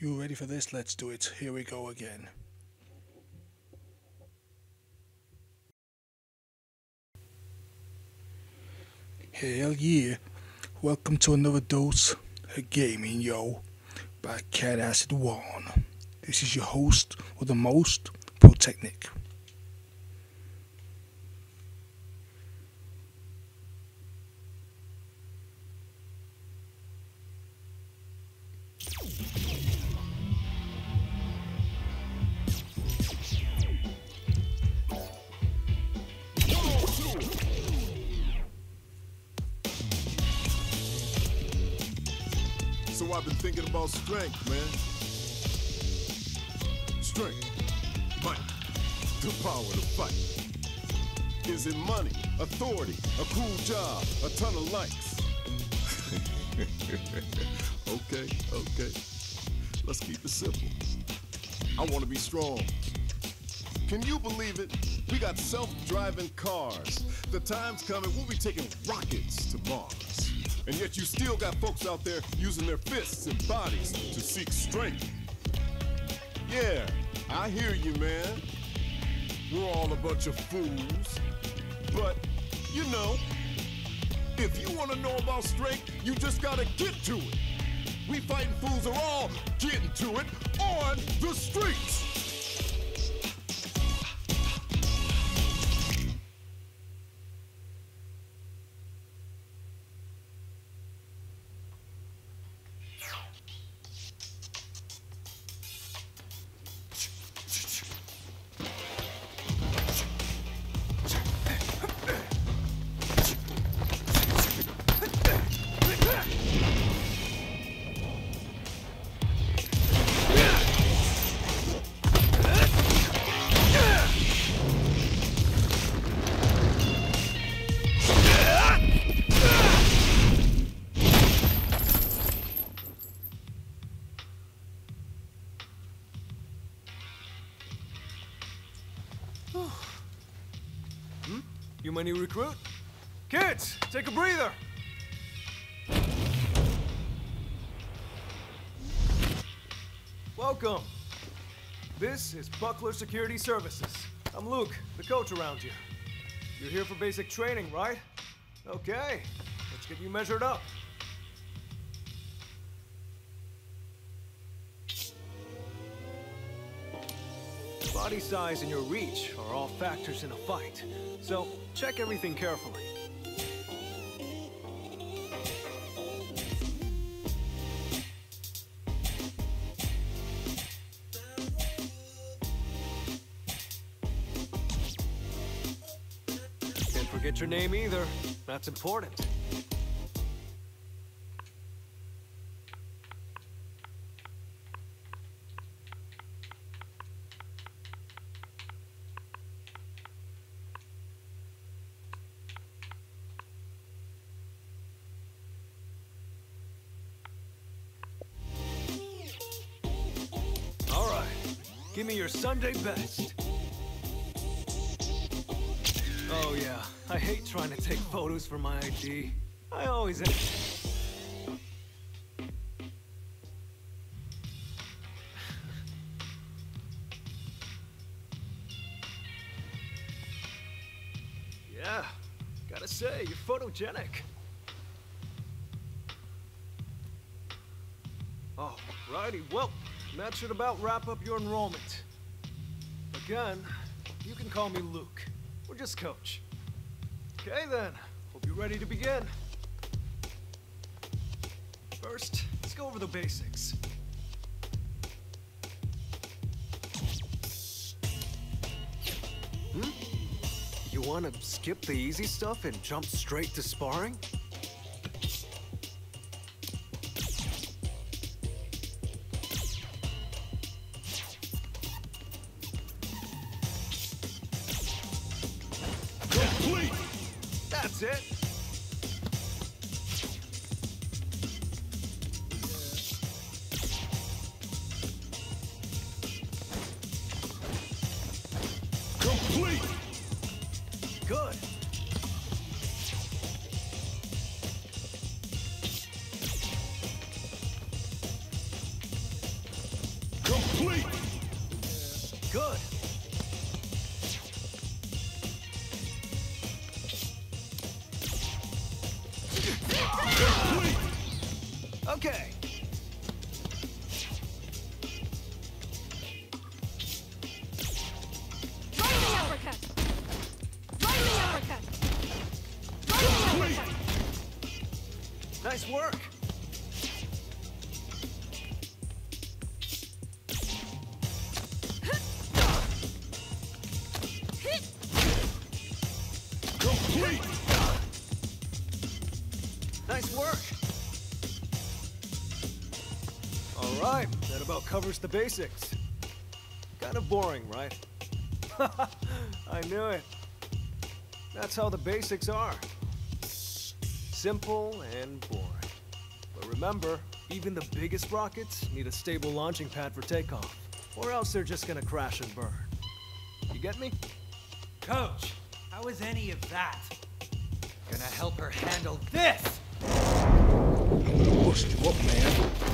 You ready for this? Let's do it. Here we go again. Hell yeah. Welcome to another dose of gaming, yo, by Cat Acid One. This is your host with the most, Protechnic. About strength, man. Strength, might, the power to fight. Is it money, authority, a cool job, a ton of likes? okay, okay. Let's keep it simple. I want to be strong. Can you believe it? We got self-driving cars. The time's coming, we'll be taking rockets to Mars. And yet you still got folks out there using their fists and bodies to seek strength. Yeah, I hear you, man. We're all a bunch of fools. But, you know, if you want to know about strength, you just gotta get to it. We fighting fools are all getting to it on the streets. New recruit? Kids, take a breather. Welcome. This is Buckler Security Services. I'm Luke, the coach around here. You're here for basic training, right? Okay, let's get you measured up. Body size and your reach are all factors in a fight, so check everything carefully. Can't forget your name either. That's important. Sunday best. Oh yeah, I hate trying to take photos for my ID. I always end. Yeah, gotta say, you're photogenic. Oh, righty, well, that should about wrap up your enrollment. Again, you can call me Luke, or just Coach. Okay then, hope you're ready to begin. First, let's go over the basics. Hmm? You wanna skip the easy stuff and jump straight to sparring? Covers the basics. Kind of boring, right? I knew it. That's how the basics are. Simple and boring. But remember, even the biggest rockets need a stable launching pad for takeoff, or else they're just gonna crash and burn. You get me? Coach, how is any of that gonna help her handle this? I'm gonna bust you up, man.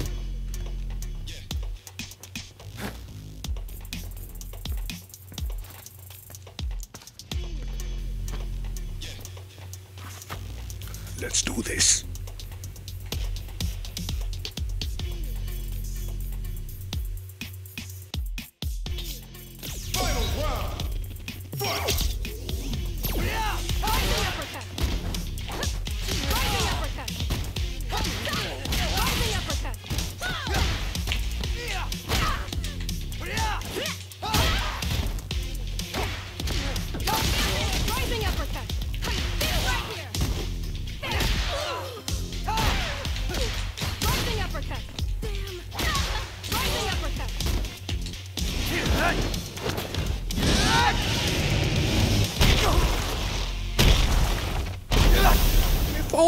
Let's do this.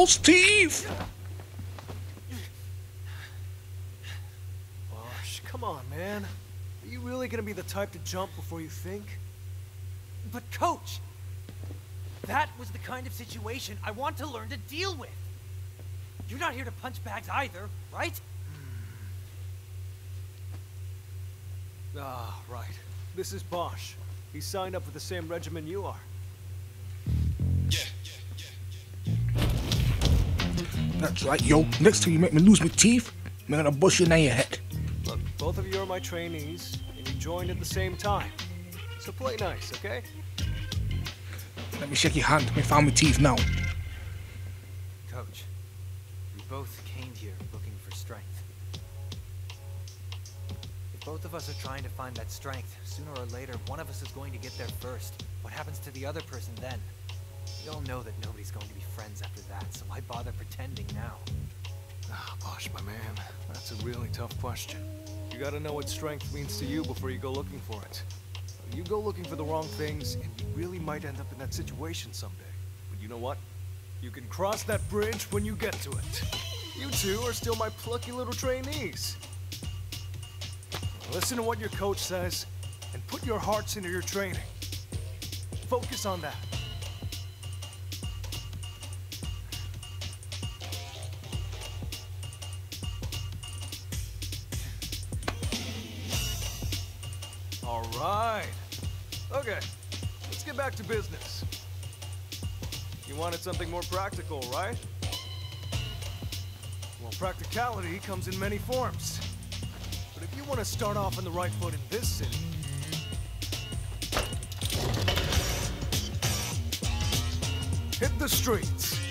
False teeth! Bosch, come on, man. Are you really gonna be the type to jump before you think? But coach, that was the kind of situation I want to learn to deal with. You're not here to punch bags either, right? Ah, right. This is Bosch. He signed up with the same regiment you are. That's right, yo. Next time you make me lose my teeth, I'm gonna bust you in your head. Look, both of you are my trainees, and you joined at the same time. So play nice, okay? Let me shake your hand. I found my teeth now. Coach, we both came here looking for strength. If both of us are trying to find that strength, sooner or later, one of us is going to get there first. What happens to the other person then? We all know that nobody's going to be friends after that, so why bother pretending now? Ah, Bosch, my man, that's a really tough question. You gotta know what strength means to you before you go looking for it. You go looking for the wrong things, and you really might end up in that situation someday. But you know what? You can cross that bridge when you get to it. You two are still my plucky little trainees. Listen to what your coach says, and put your hearts into your training. Focus on that. Right. Okay, let's get back to business. You wanted something more practical, right? Well, practicality comes in many forms. But if you want to start off on the right foot in this city, hit the streets.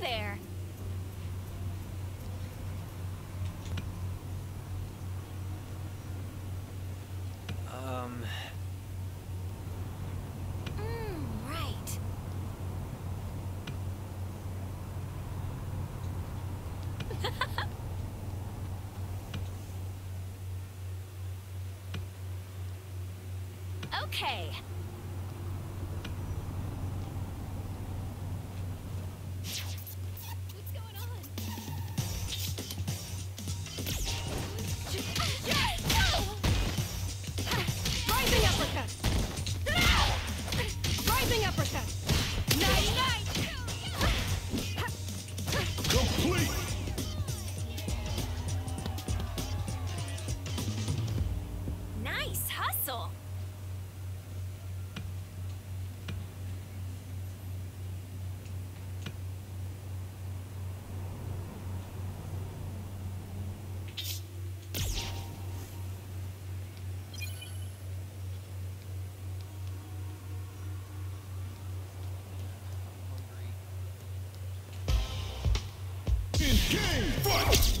there? Um... Mm, right. okay. Game fight!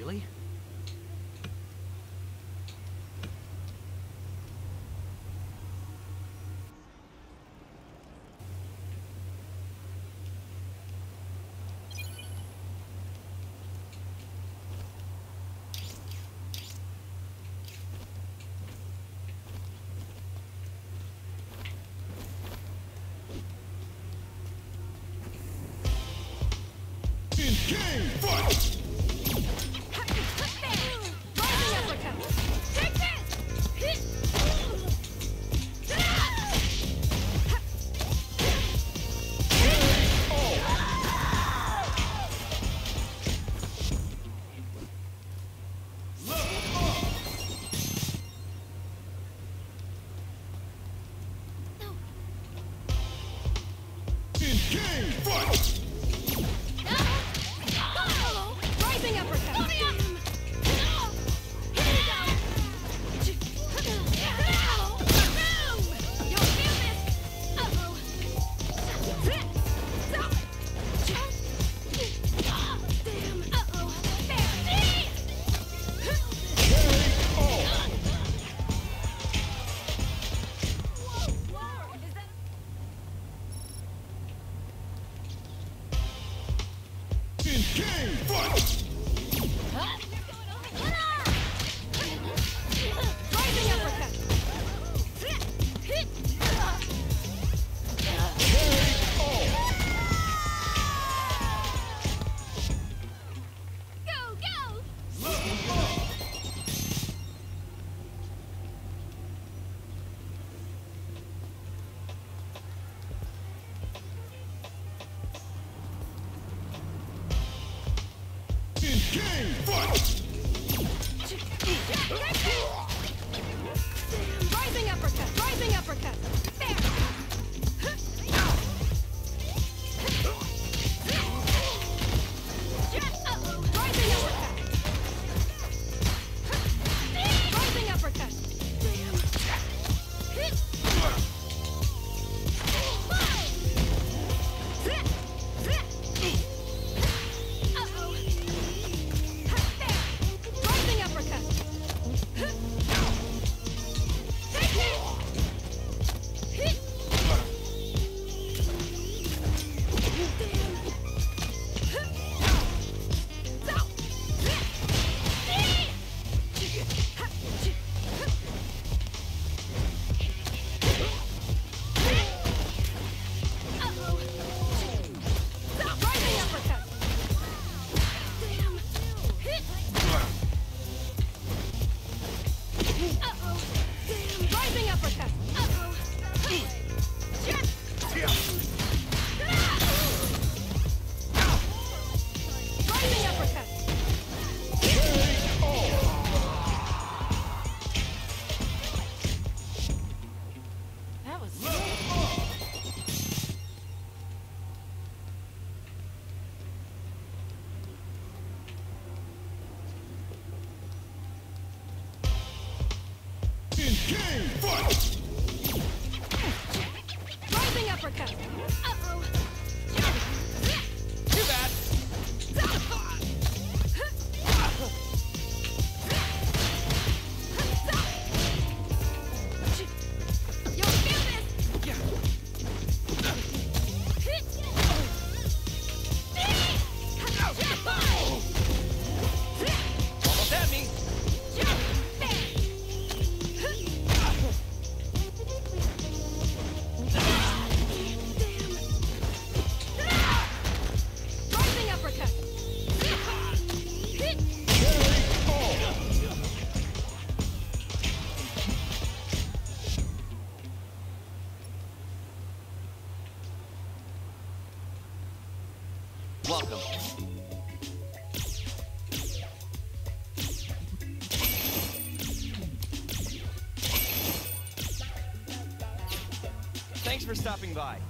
Really? In game fight! by.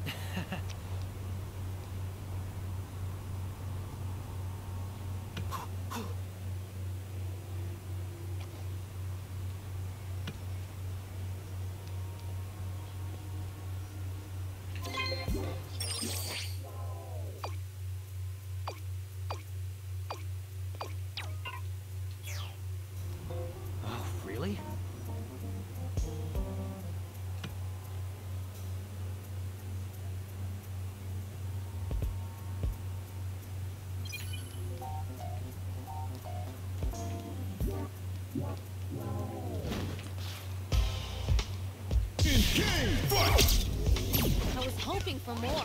King, fight! I was hoping for more.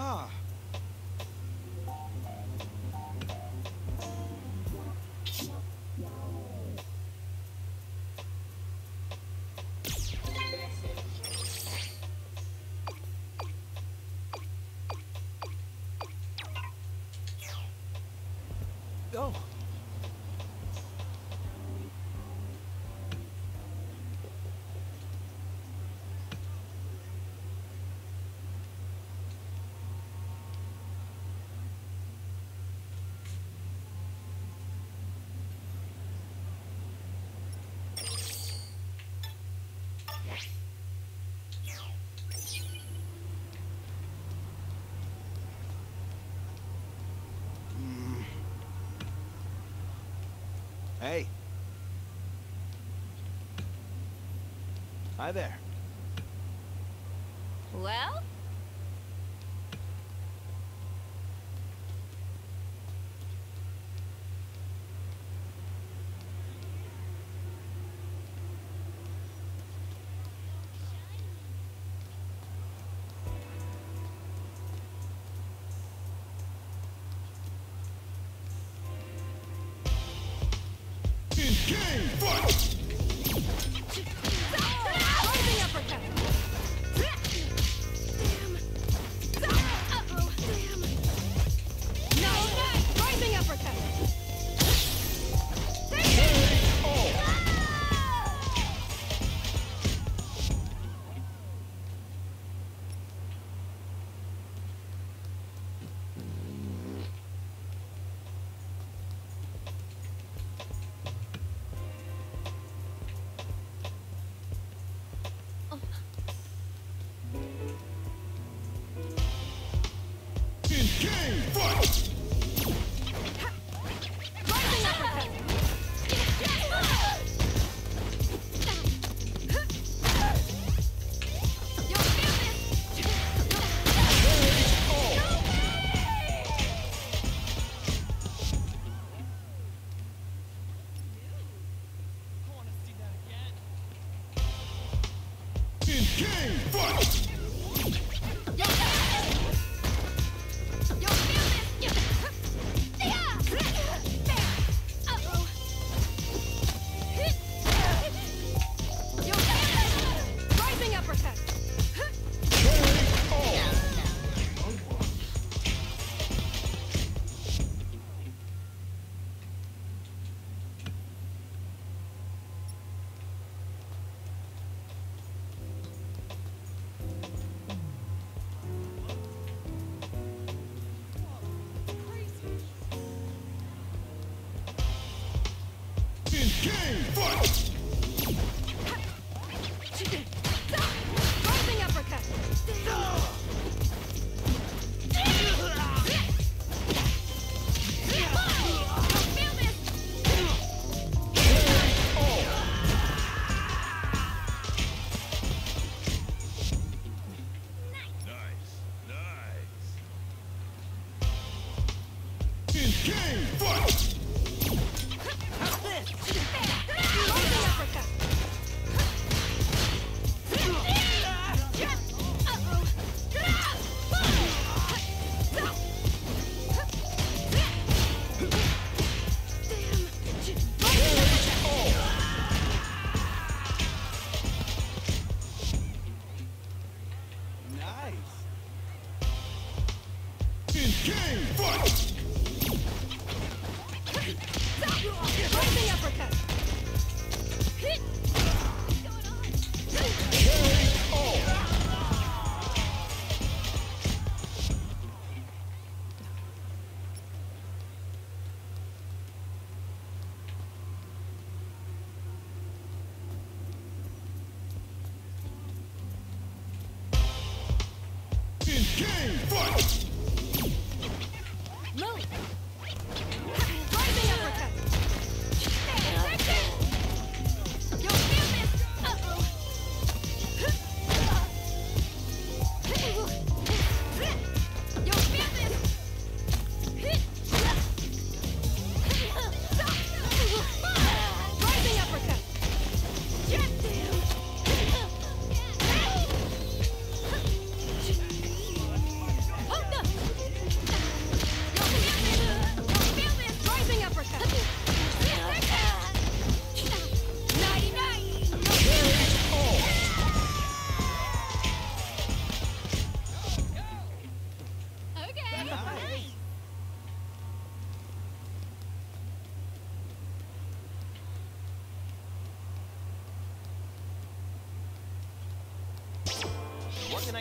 Ah. Hey. Hi there. Well, King, fight!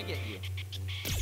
Get you?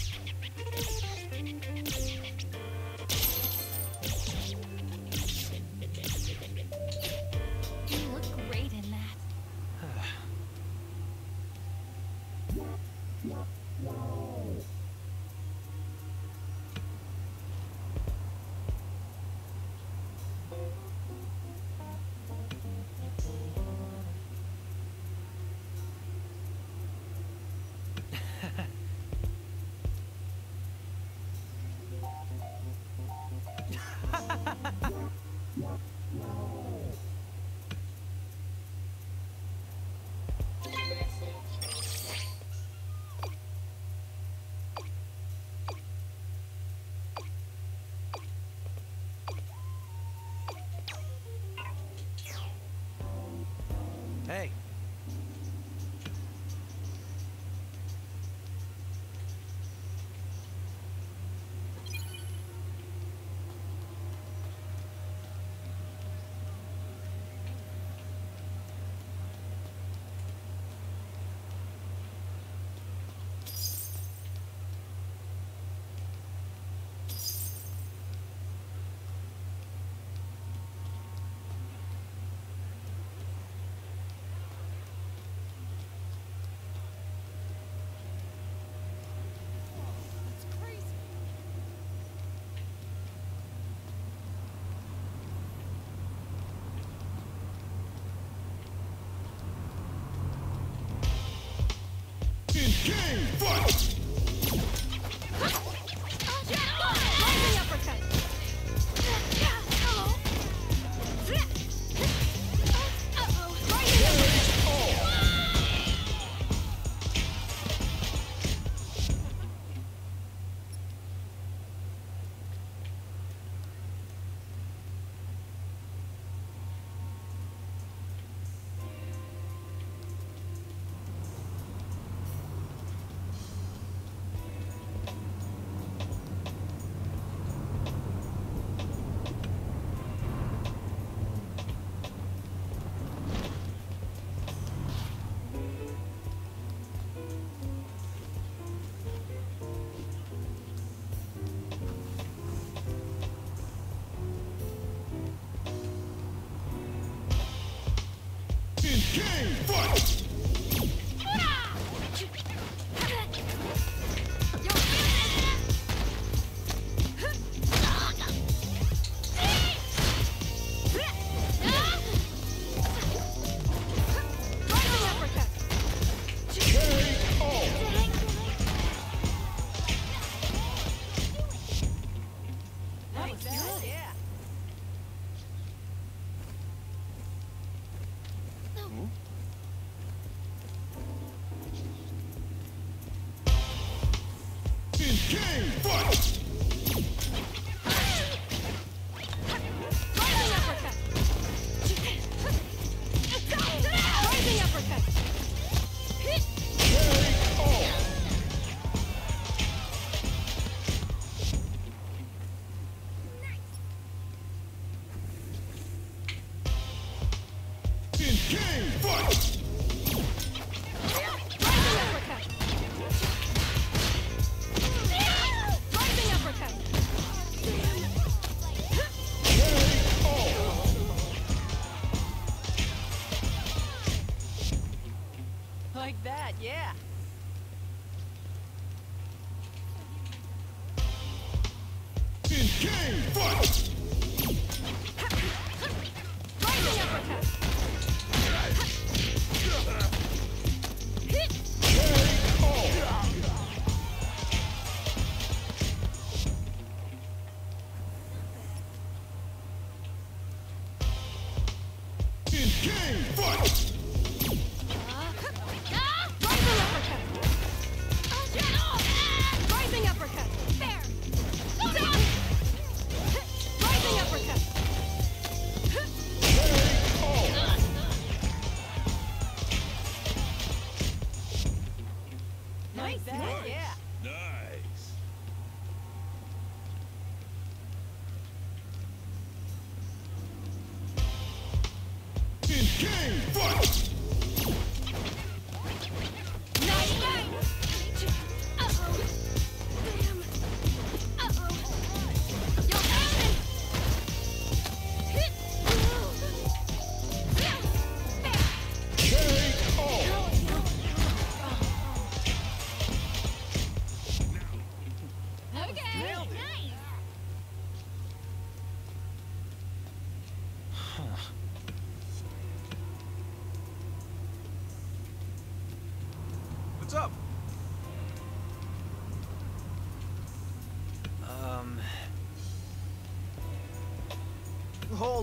King, fight!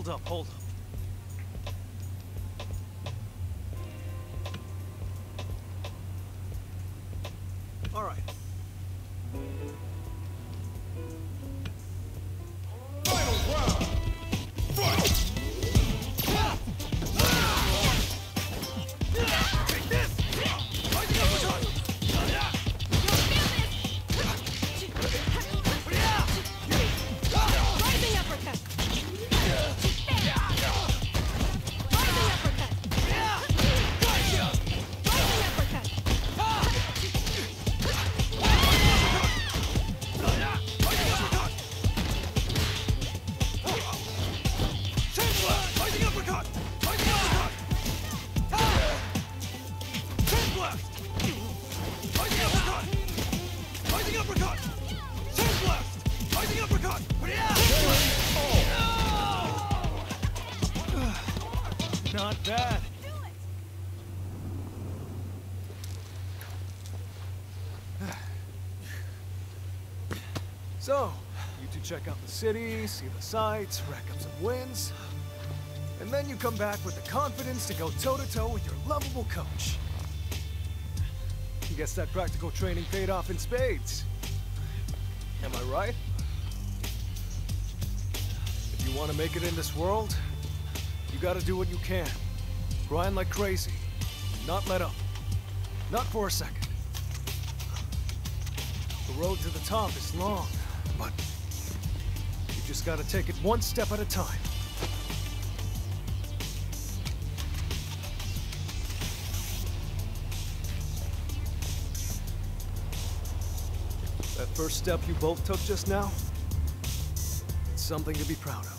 Hold up, hold So, you two check out the city, see the sights, rack up some wins. And then you come back with the confidence to go toe-to-toe with your lovable coach. Guess that practical training paid off in spades. Am I right? If you want to make it in this world, you gotta do what you can. Grind like crazy. Not let up. Not for a second. The road to the top is long, but you just gotta take it one step at a time. That first step you both took just now, it's something to be proud of.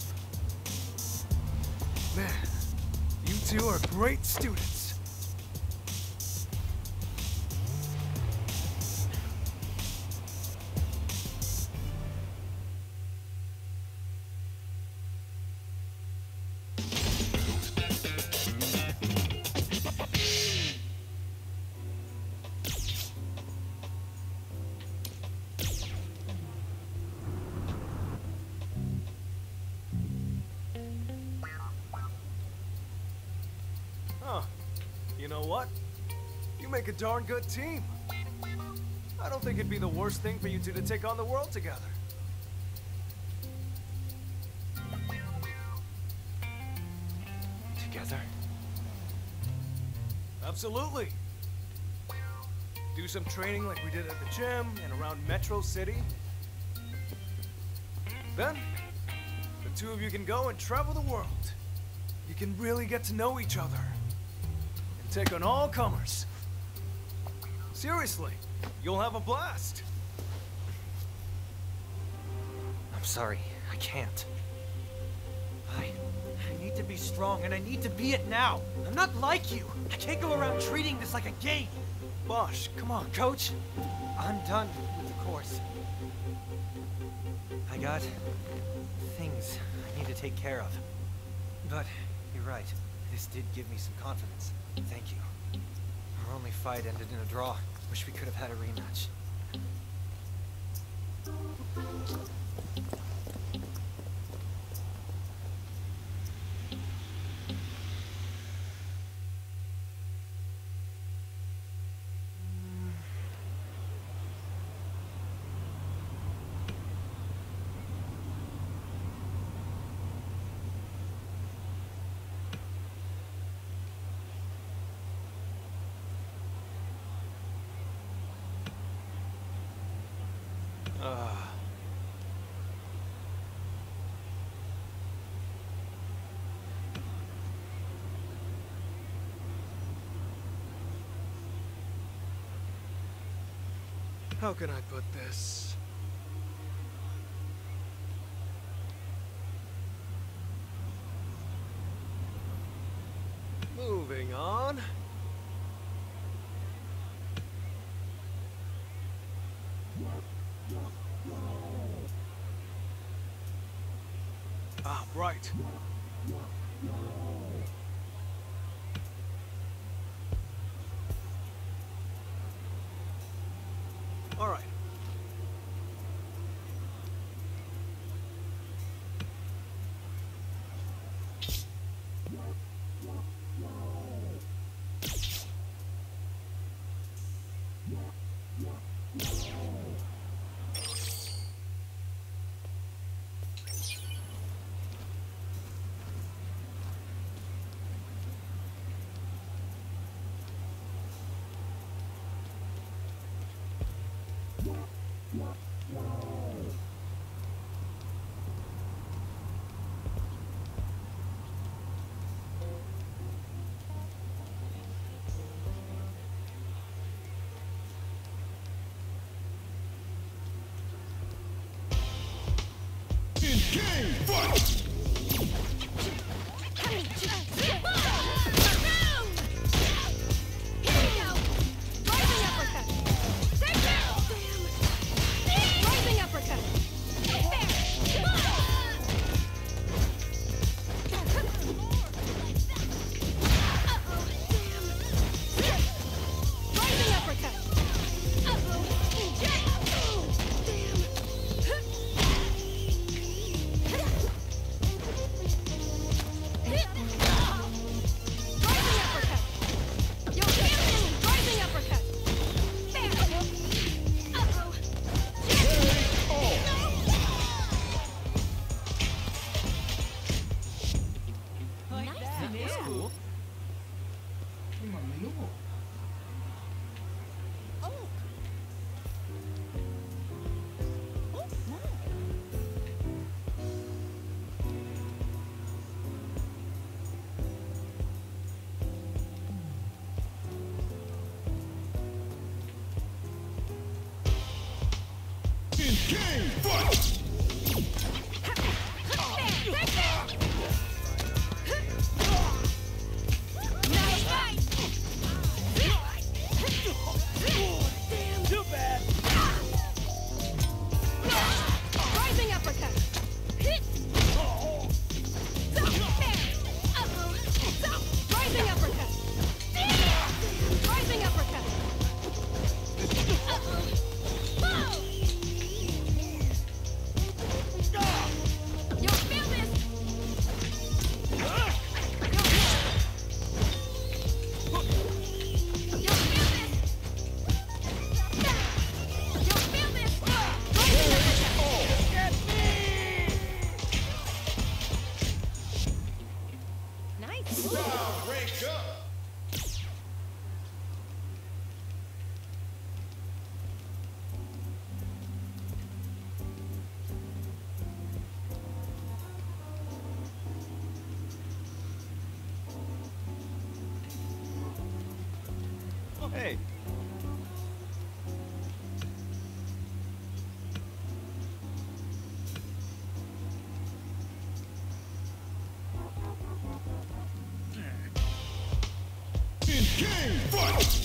Man, you two are great students. A darn good team. I don't think it'd be the worst thing for you two to take on the world together. Together? Absolutely. Do some training like we did at the gym and around Metro City. Then, the two of you can go and travel the world. You can really get to know each other. And take on all comers. Seriously, you'll have a blast. I'm sorry, I can't. I, I need to be strong, and I need to be it now. I'm not like you. I can't go around treating this like a game. Bosch, come on. Coach, I'm done with the course. I got things I need to take care of. But you're right. This did give me some confidence. Thank you. Our only fight ended in a draw. Wish we could have had a rematch. How can I put this? Moving on. Ah, right. Rising fight! King, fight!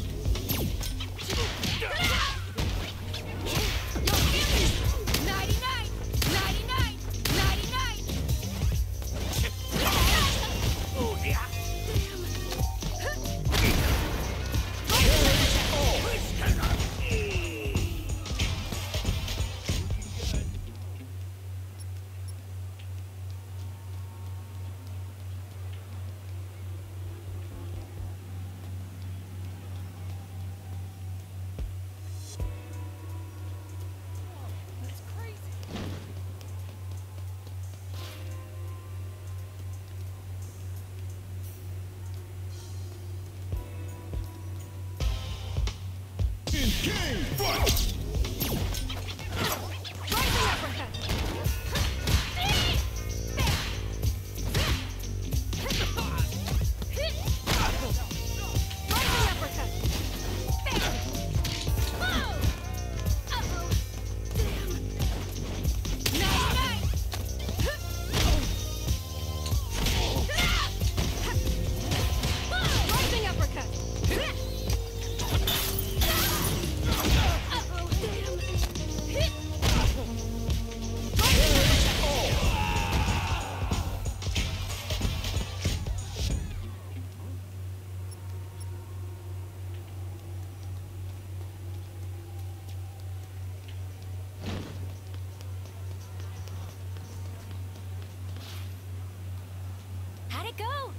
How'd it go?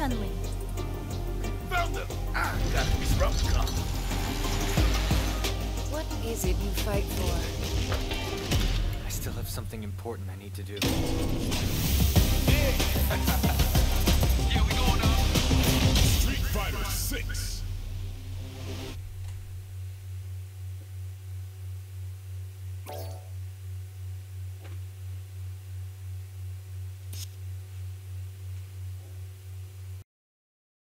Chun-Li. Found them! I gotta be Robocop. What is it you fight for? I still have something important I need to do. Yeah! We go now! Street Fighter 6!